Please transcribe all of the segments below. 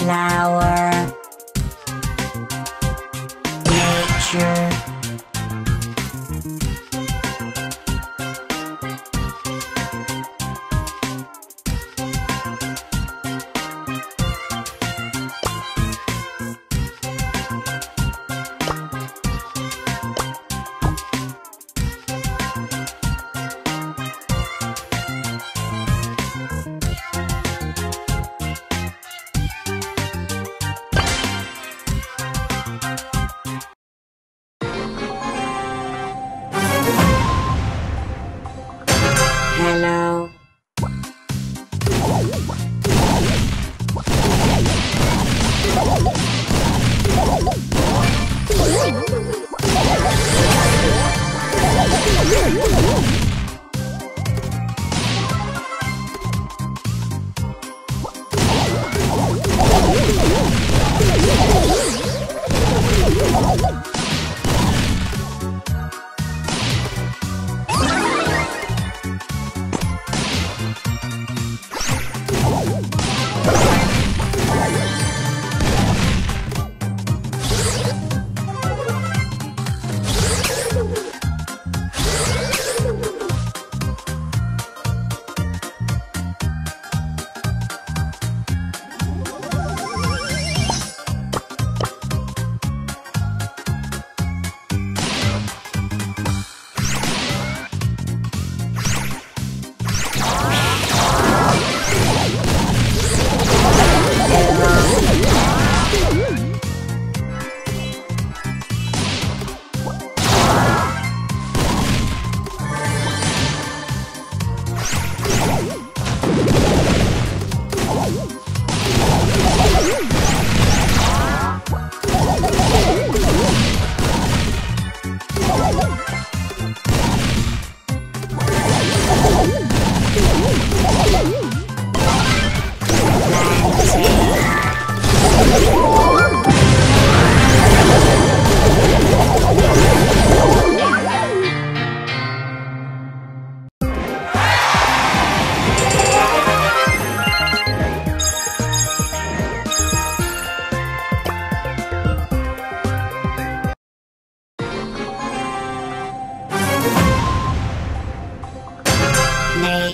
flower.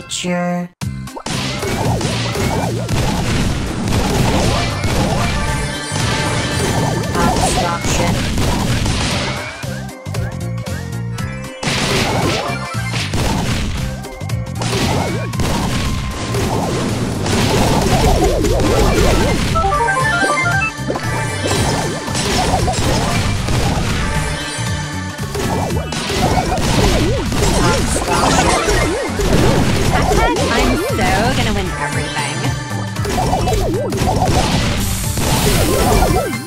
Future. Woo!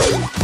Fertilizing.